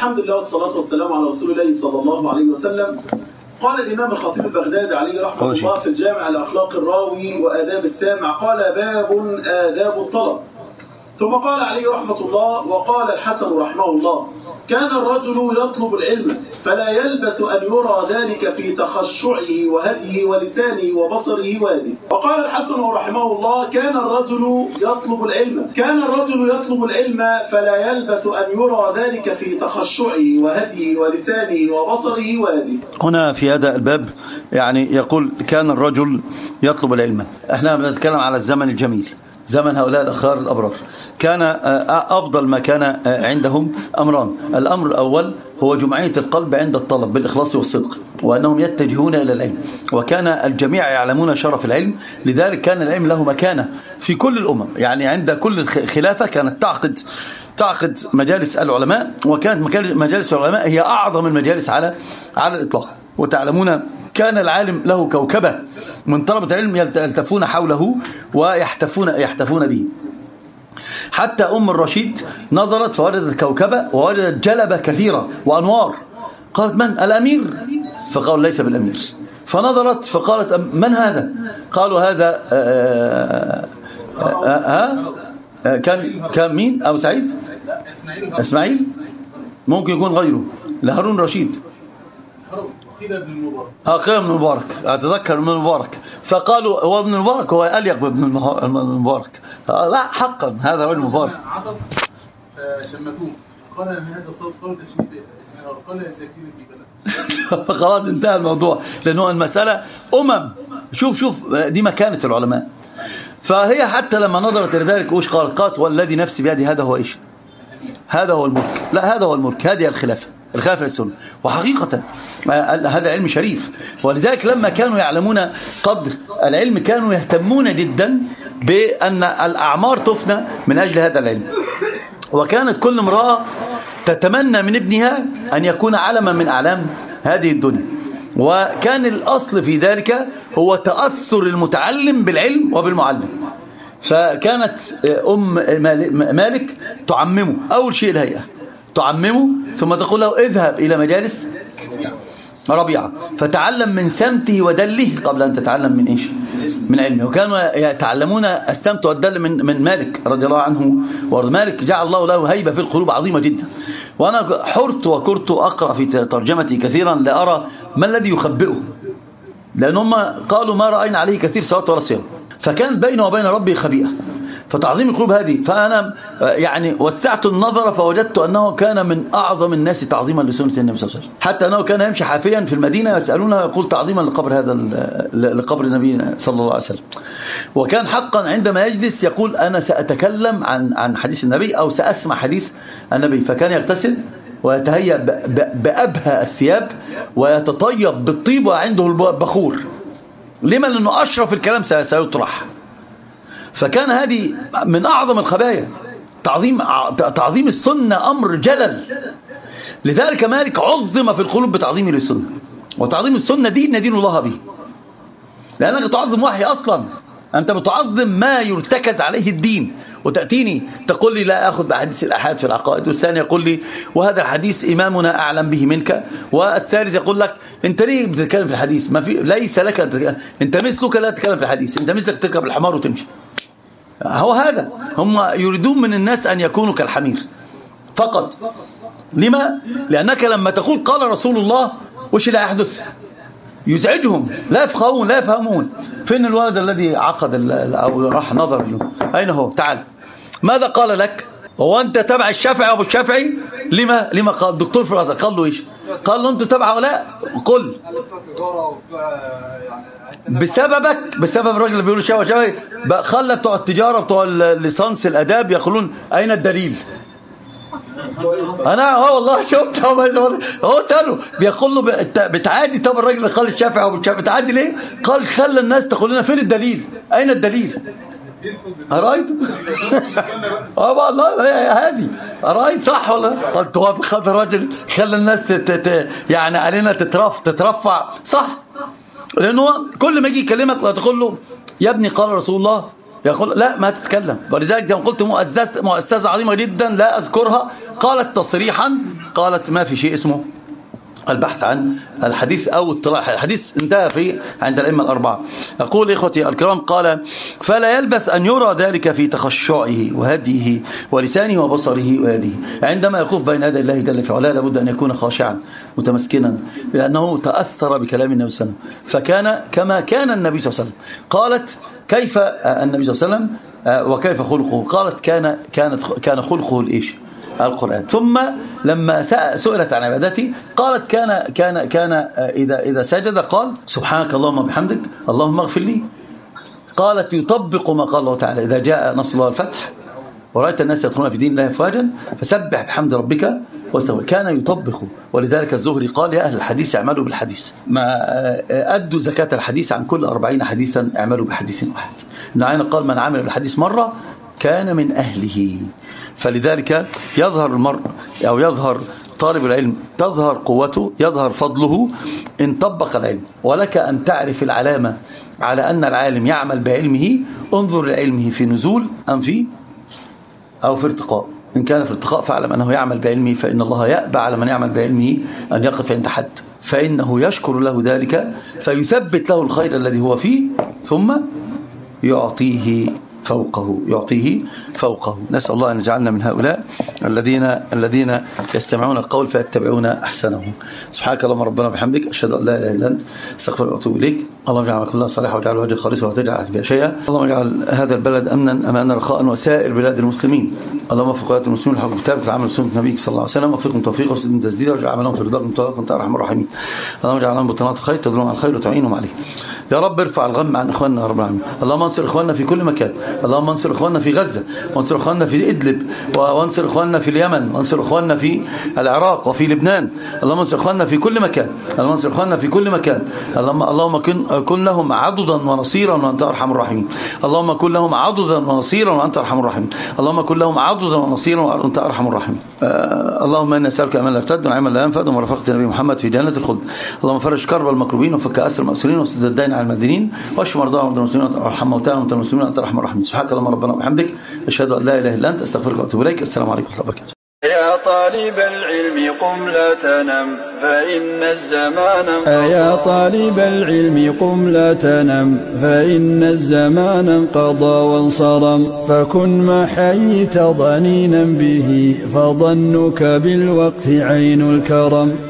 الحمد لله والصلاة والسلام على رسول الله صلى الله عليه وسلم قال الإمام الخطيب البغدادي عليه رحمة. الله في الجامع لأخلاق الراوي وآداب السامع قال باب آداب الطلب ثم قال عليه رحمة الله وقال الحسن رحمه الله كان الرجل يطلب العلم فلا يلبث أن يرى ذلك في تخشعه وهديه ولسانه وبصره ويده. وقال الحسن رحمه الله كان الرجل يطلب العلم. كان الرجل يطلب العلم فلا يلبث أن يرى ذلك في تخشعه وهديه ولسانه وبصره ويده. هنا في هذا الباب يعني يقول كان الرجل يطلب العلم. إحنا بنتكلم على الزمن الجميل. زمن هؤلاء الأخيار الأبرار. كان آه، أفضل ما كان آه، عندهم أمران. الأمر الأول هو جمعية القلب عند الطلب بالإخلاص والصدق وأنهم يتجهون إلى العلم. وكان الجميع يعلمون شرف العلم لذلك كان العلم له مكانة في كل الأمم. يعني عند كل خلافة كانت تعقد تعقد مجالس العلماء وكانت مجالس العلماء هي أعظم المجالس على على الإطلاق. وتعلمون كان العالم له كوكبة من طلبة العلم يلت- يلتفون حوله ويحتفون يحتفون به. حتى أم الرشيد نظرت فوجدت كوكبة ووجدت جلبة كثيرة وأنوار. قالت من؟ الأمير. فقال ليس بالأمير. فنظرت فقالت من هذا؟ قالوا هذا آه، آه، آه، كان كان مين؟ أبو سعيد؟ إسماعيل. ممكن يكون غيره. لهارون رشيد قيل ابن المبارك. آه قيل ابن المبارك. أتذكر ابن المبارك. فقالوا هو ابن المبارك؟ هو أليق بابن المبارك. آه لا حقا. هذا رجل مبارك عطس فشمتوه قال إن هذا صوت قال تشميت اسماعيل قال يا ساكين في بلد. خلاص انتهى الموضوع. لأنه المسألة أمم. شوف شوف دي مكانة العلماء. فهي حتى لما نظرت إلى ذلك وش قالت قالت والذي نفسي بيدي هذا هو إيش؟ هذا هو الملك. لا هذا هو الملك. هذه الخلافة. الخلافه للسنه وحقيقة آه، هذا علم شريف. ولذلك لما كانوا يعلمون قدر العلم كانوا يهتمون جدا بأن الأعمار تفنى من أجل هذا العلم. وكانت كل امرأة تتمنى من ابنها أن يكون علما من أعلام هذه الدنيا. وكان الأصل في ذلك هو تأثر المتعلم بالعلم وبالمعلم. فكانت أم مالك تعممه. أول شيء الهيئة. تعممه ثم تقول له اذهب إلى مجالس ربيعة. فتعلم من سمته ودله قبل أن تتعلم من إيش؟ من علمه. وكانوا يتعلمون السمت والدل من من مالك رضي الله عنه. وأرض مالك جعل الله له هيبة في القلوب عظيمة جدا. وأنا حرت وكرت أقرأ في ترجمتي كثيرا لأرى ما الذي يخبئه. لأن هم قالوا ما رأينا عليه كثير صلاة ولا صيام فكانت بينه وبين ربه خبيئة. فتعظيم القلوب هذه. فأنا يعني وسعت النظر فوجدت أنه كان من أعظم الناس تعظيما لسنة النبي صلى الله عليه وسلم. حتى أنه كان يمشي حافيا في المدينة يسألونه يقول تعظيما لقبر هذا لقبر النبي صلى الله عليه وسلم. وكان حقا عندما يجلس يقول أنا سأتكلم عن عن حديث النبي أو سأسمع حديث النبي. فكان يغتسل ويتهيأ بأبهى الثياب ويتطيب بالطيب وعنده البخور لما لأنه أشرف الكلام سي- سيطرح. فكان هذه من أعظم الخبايا. تعظيم تعظيم السنة أمر جلل. لذلك مالك عظم في القلوب بتعظيمه للسنة وتعظيم السنة دين ندين الله به. لأنك تعظم وحي أصلا. أنت بتعظم ما يرتكز عليه الدين. وتأتيني تقول لي لا أخذ بحديث الأحاد في العقائد. والثاني يقول لي وهذا الحديث إمامنا أعلم به منك. والثالث يقول لك أنت ليه بتتكلم في الحديث؟ ما في ليس لك. أنت مثلك لا تتكلم في الحديث. أنت مثلك تركب الحمار وتمشي. هو هذا. هم يريدون من الناس أن يكونوا كالحمير. فقط. لما؟ لأنك لما تقول قال رسول الله وش لا يحدث؟ يزعجهم. لا يفقهون لا يفهمون. فين الولد الذي عقد أو راح نظر له؟ أين هو؟ تعال. ماذا قال لك؟ هو أنت تبع الشافعي أبو الشافعي؟ لما؟ لما قال؟ دكتور في قال له إيش؟ قال له أنت تبع ولا قل. بسببك بسبب الراجل اللي بيقول الشافعي بقى خلى بتوع التجارة بتوع الليسانس الآداب يقولون أين الدليل أنا آه والله شفت هو سأله بيقول له بت- بتعادي طب الراجل اللي قال الشافعي أو بتعادي ليه؟ قال خلى الناس تقول لنا فين الدليل؟ أين الدليل؟ رايت آه والله هادي رايت صح ولا قلت هو خد الراجل خلى الناس. يعني علينا تترف تترفع صح لأنه هو كل ما يجي يكلمك لا تقول له يا ابني قال رسول الله. يقول لا ما تتكلم. ولذلك زي ما قلت مؤسسة مؤسسة عظيمة جدا لا أذكرها. قالت تصريحا قالت ما في شيء اسمه. البحث عن الحديث أو اطلاع. الحديث انتهى في عند الأئمة الأربعة. أقول إخوتي الكرام قال فلا يلبث أن يرى ذلك في تخشعه وهديه ولسانه وبصره ويده. عندما يقف بين يدي الله جل في علاه لابد أن يكون خاشعا متمسكنا لأنه تأثر بكلام النبي صلى الله عليه وسلم. فكان كما كان النبي صلى الله عليه وسلم. قالت كيف النبي صلى الله عليه وسلم؟ وكيف خلقه؟ قالت كان كانت كان خلقه الإيش؟ القرآن. ثم لما سئلت عن عبادته قالت كان كان كان إذا إذا سجد قال سبحانك اللهم وبحمدك اللهم اغفر لي. قالت يطبق ما قال الله تعالى إذا جاء نصر الله الفتح ورأيت الناس يدخلون في دين الله أفواجا فسبح بحمد ربك واستغفر. كان يطبق ولذلك الزهري قال يا أهل الحديث اعملوا بالحديث. ما أدوا زكاة الحديث عن كل أربعين حديثا اعملوا بحديث واحد. ابن قال من عمل بالحديث مرة كان من أهله. فلذلك يظهر المرء أو يظهر طالب العلم تظهر قوته يظهر فضله إن طبق العلم. ولك أن تعرف العلامة على أن العالم يعمل بعلمه انظر لعلمه في نزول أم في أو في ارتقاء. إن كان في ارتقاء فاعلم أنه يعمل بعلمه فإن الله يأبى على من يعمل بعلمه أن يقف عند حد. فإنه يشكر له ذلك فيثبت له الخير الذي هو فيه ثم يعطيه. فوقه يعطيه فوقه. نسأل الله أن يجعلنا من هؤلاء الذين الذين يستمعون القول فيتبعون أحسنه سبحانك اللهم ربنا وبحمدك أشهد أن لا إله إلا أنت استغفر وأتوب إليك. اللهم اجعل كلنا صالحا واجعل وجه خالصا ولا تجعل بها شيئا. اللهم اجعل هذا البلد أمنا أمانا رخاء وسائر بلاد المسلمين. اللهم وفق ولاة المسلمين لحكم كتابك وعمل سنة نبيك صلى الله عليه وسلم. وفقهم توفيق وسدد تسديدا واجعل عملهم في رضاك مطلقا أنت أرحم الراحمين. اللهم اجعل لهم بطانات الخير تدلون على الخير وتعينهم عليه. يا رب ارفع الغم عن إخواننا يا رب العالمين. اللهم انصر إخواننا في كل مكان. اللهم انصر إخواننا في غزة وانصر إخواننا في إدلب وانصر إخواننا في اليمن وانصر إخواننا في العراق وفي لبنان. اللهم انصر إخواننا في كل مكان. اللهم انصر إخواننا في كل مكان. اللهم اللهم كن كن لهم عضدا ونصيرا وأنت أرحم الراحمين. اللهم كن لهم عضدا ونصيرا وأنت أرحم الراحمين. اللهم كن لهم عضدا ونصيرا وأنت أرحم الراحمين. اللهم إنا نسألك امل لا يرتد وعلما لا ينفد ومرافقه النبي محمد في جنة الخلد. اللهم فرج كرب المكروبين وفك أسر المأسورين وسد الدين على المدينين واشف مرضاهم ومرضى المسلمين وارحم موتانا وموتى المسلمين وأنت أرحم الراحمين. سبحانك اللهم ربنا وبحمدك أشهد أن لا إله إلا أنت أستغفرك وأتوب إليك. السلام عليكم ورحمة الله وبركاته. يا طالب العلم قم لا تنم فإن الزمان أيا طالب العلم قم لا تنم فإن الزمان انقضى وانصرم. فكن ما حييت ضنينا به فظنك بالوقت عين الكرم.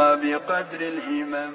بقدر الهمم.